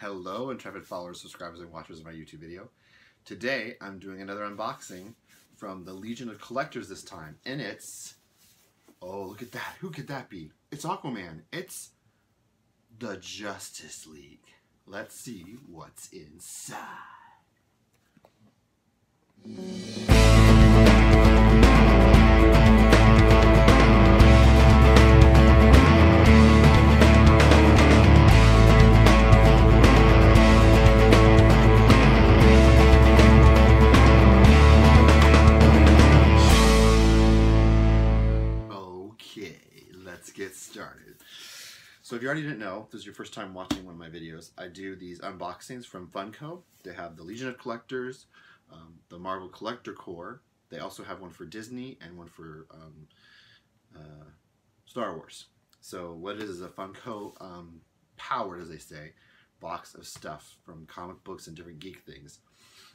Hello, intrepid followers, subscribers, and watchers of my YouTube video. Today, I'm doing another unboxing from the Legion of Collectors this time, and it's... Oh, look at that. Who could that be? It's Aquaman. It's the Justice League. Let's see what's inside. Let's get started. So if you already didn't know, this is your first time watching one of my videos, I do these unboxings from Funko. They have the Legion of Collectors, um, the Marvel Collector Corps. They also have one for Disney and one for um, uh, Star Wars. So what it is is a Funko um, powered, as they say, box of stuff from comic books and different geek things.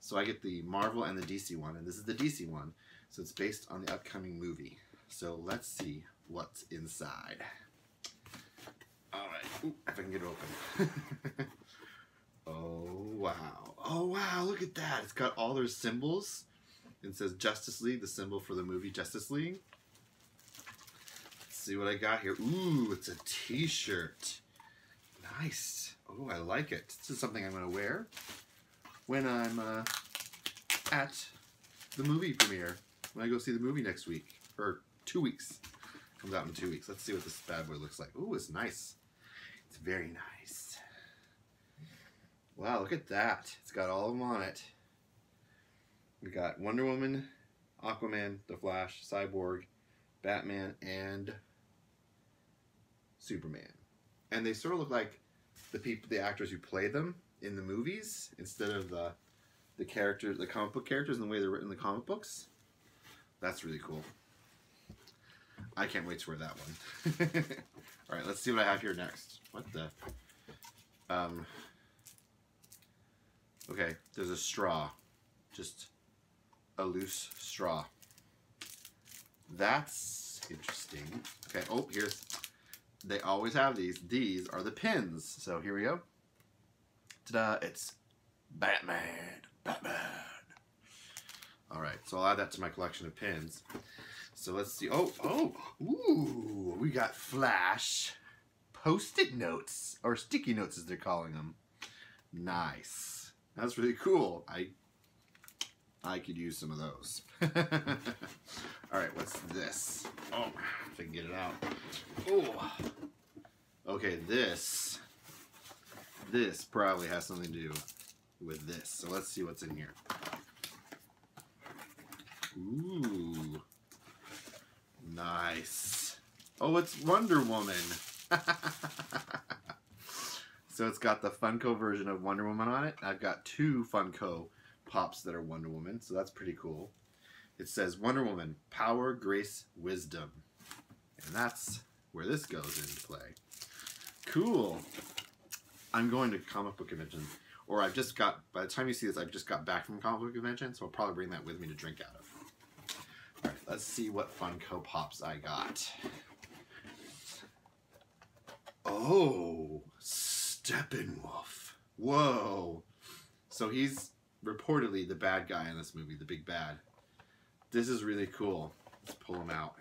So I get the Marvel and the DC one, and this is the DC one. So it's based on the upcoming movie. So let's see what's inside. Alright, if I can get it open. oh, wow. Oh, wow, look at that. It's got all their symbols. It says Justice League, the symbol for the movie Justice League. Let's see what I got here. Ooh, it's a t-shirt. Nice. Oh, I like it. This is something I'm going to wear when I'm uh, at the movie premiere. When I go see the movie next week. Or two weeks. Comes out in two weeks. Let's see what this bad boy looks like. Ooh, it's nice. It's very nice. Wow, look at that. It's got all of them on it. We got Wonder Woman, Aquaman, The Flash, Cyborg, Batman, and Superman. And they sort of look like the people, the actors who play them in the movies instead of the the characters, the comic book characters, and the way they're written in the comic books. That's really cool. I can't wait to wear that one. All right, let's see what I have here next. What the? Um. Okay, there's a straw, just a loose straw. That's interesting. Okay. Oh, here's. They always have these. These are the pins. So here we go. Ta-da! It's Batman. Batman. All right, so I'll add that to my collection of pins. So let's see. Oh, oh, ooh, we got Flash post-it notes or sticky notes as they're calling them. Nice. That's really cool. I I could use some of those. All right, what's this? Oh, if I can get it out. Oh. Okay, this this probably has something to do with this. So let's see what's in here. Ooh. Nice. Oh, it's Wonder Woman. so it's got the Funko version of Wonder Woman on it. I've got two Funko pops that are Wonder Woman, so that's pretty cool. It says Wonder Woman, power, grace, wisdom. And that's where this goes into play. Cool. I'm going to comic book convention, or I've just got, by the time you see this, I've just got back from comic book convention, so I'll probably bring that with me to drink out of. Let's see what Funko Pops I got. Oh, Steppenwolf. Whoa. So he's reportedly the bad guy in this movie, the big bad. This is really cool. Let's pull him out.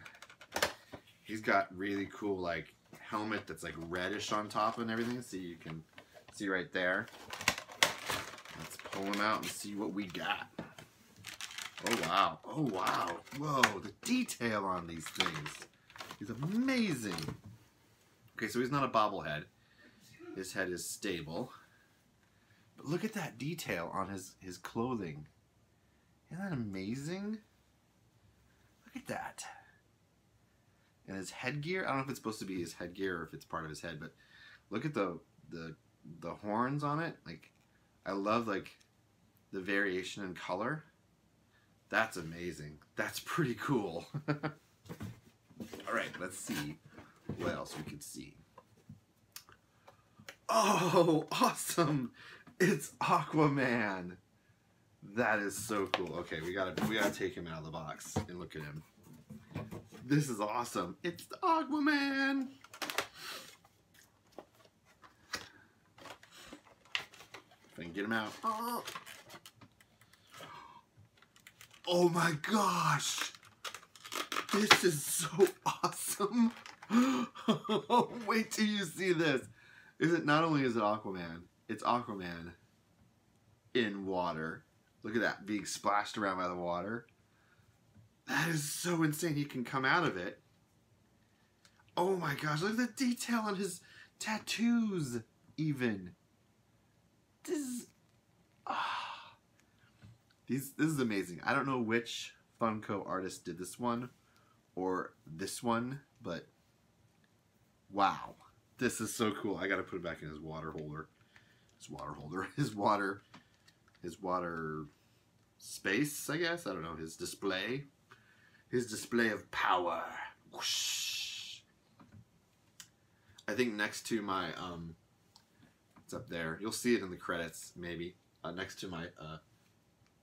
He's got really cool, like, helmet that's, like, reddish on top and everything. See, you can see right there. Let's pull him out and see what we got. Oh, wow. Oh, wow. Whoa, the detail on these things is amazing. Okay, so he's not a bobblehead. His head is stable. But look at that detail on his, his clothing. Isn't that amazing? Look at that. And his headgear, I don't know if it's supposed to be his headgear or if it's part of his head, but look at the the the horns on it. Like I love like the variation in color. That's amazing. That's pretty cool. All right, let's see what else we could see. Oh, awesome! It's Aquaman. That is so cool. Okay, we gotta we gotta take him out of the box and look at him. This is awesome. It's Aquaman. If I can get him out. Oh my gosh! This is so awesome! Wait till you see this. Is it not only is it Aquaman, it's Aquaman in water. Look at that being splashed around by the water. That is so insane. He can come out of it. Oh my gosh, look at the detail on his tattoos, even. This is. Ah. These, this is amazing. I don't know which Funko artist did this one or this one, but wow. This is so cool. I gotta put it back in his water holder. His water holder. His water. His water space, I guess. I don't know. His display. His display of power. Whoosh. I think next to my um it's up there. You'll see it in the credits, maybe. Uh, next to my uh,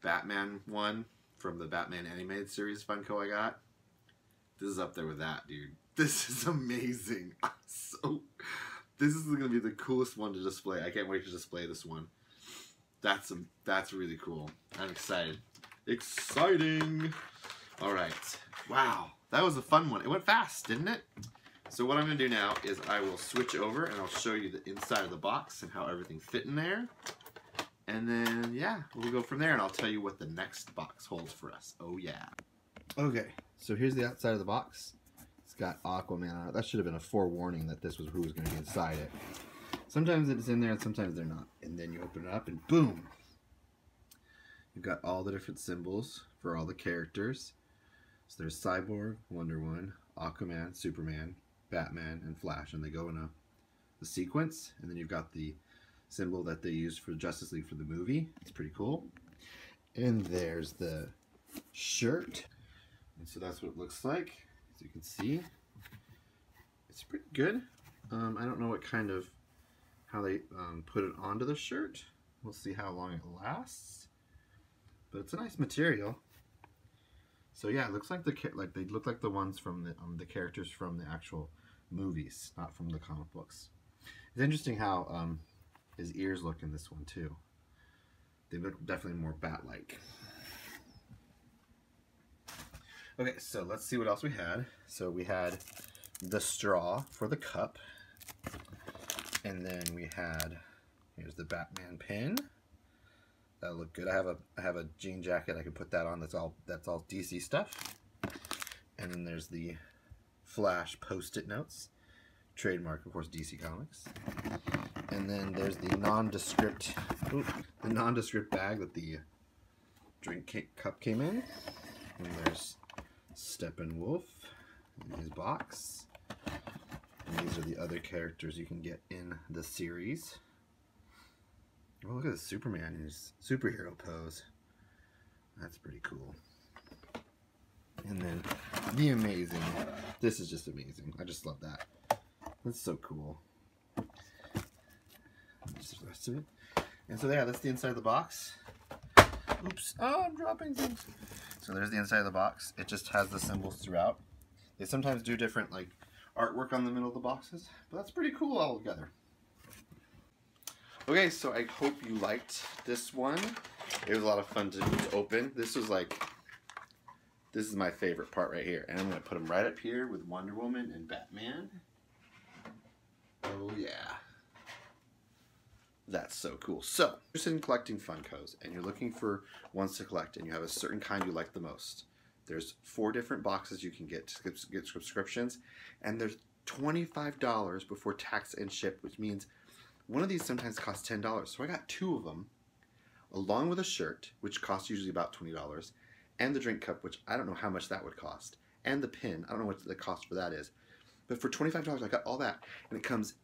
Batman one from the Batman animated series Funko I got. This is up there with that, dude. This is amazing. So this is gonna be the coolest one to display. I can't wait to display this one. That's a, that's really cool. I'm excited. Exciting. All right. Wow, that was a fun one. It went fast, didn't it? So what I'm gonna do now is I will switch over and I'll show you the inside of the box and how everything fit in there. And then, yeah, we'll go from there and I'll tell you what the next box holds for us. Oh, yeah. Okay, so here's the outside of the box. It's got Aquaman on it. That should have been a forewarning that this was who was going to be inside it. Sometimes it's in there and sometimes they're not. And then you open it up and boom! You've got all the different symbols for all the characters. So there's Cyborg, Wonder Woman, Aquaman, Superman, Batman, and Flash. And they go in a, a sequence. And then you've got the symbol that they used for Justice League for the movie. It's pretty cool. And there's the shirt. And so that's what it looks like. As you can see, it's pretty good. Um, I don't know what kind of, how they um, put it onto the shirt. We'll see how long it lasts. But it's a nice material. So yeah, it looks like the like they look like the ones from the um, the characters from the actual movies, not from the comic books. It's interesting how um, his ears look in this one too. They look definitely more bat-like. Okay, so let's see what else we had. So we had the straw for the cup. And then we had, here's the Batman pin. That looked good. I have a I have a jean jacket. I can put that on. That's all that's all DC stuff. And then there's the Flash post-it notes. Trademark, of course, DC Comics. And then there's the nondescript, ooh, the nondescript bag that the drink cup came in. And there's Steppenwolf in his box. And these are the other characters you can get in the series. Oh, look at the Superman in his superhero pose. That's pretty cool. And then the amazing. This is just amazing. I just love that. That's so cool. The rest of it. And so yeah, that's the inside of the box. Oops. Oh, I'm dropping things. So there's the inside of the box. It just has the symbols throughout. They sometimes do different like artwork on the middle of the boxes, but that's pretty cool all together. Okay, so I hope you liked this one. It was a lot of fun to, to open. This was like, this is my favorite part right here. And I'm to put them right up here with Wonder Woman and Batman. Oh yeah. That's so cool. So, you're interested in collecting Funkos and you're looking for ones to collect and you have a certain kind you like the most. There's four different boxes you can get to get subscriptions and there's $25 before tax and ship, which means one of these sometimes costs $10. So I got two of them along with a shirt, which costs usually about $20, and the drink cup, which I don't know how much that would cost, and the pin. I don't know what the cost for that is. But for $25, I got all that, and it comes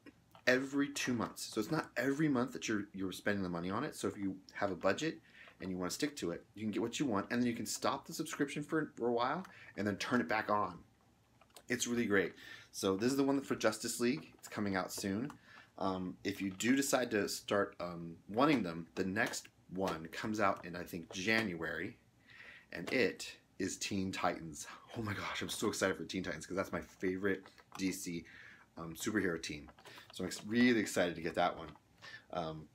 every two months. So it's not every month that you're you're spending the money on it. So if you have a budget and you want to stick to it, you can get what you want, and then you can stop the subscription for, for a while and then turn it back on. It's really great. So this is the one for Justice League. It's coming out soon. Um, if you do decide to start um, wanting them, the next one comes out in I think January, and it is Teen Titans. Oh my gosh, I'm so excited for Teen Titans because that's my favorite DC um, superhero team. So I'm really excited to get that one. Um,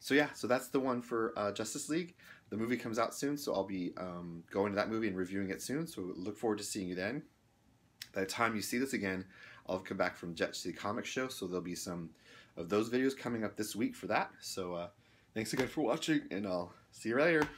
so yeah, so that's the one for uh, Justice League. The movie comes out soon, so I'll be um, going to that movie and reviewing it soon. So look forward to seeing you then. By the time you see this again, I'll come back from Jet City Comics Show, so there'll be some of those videos coming up this week for that. So uh, thanks again for watching, and I'll see you later.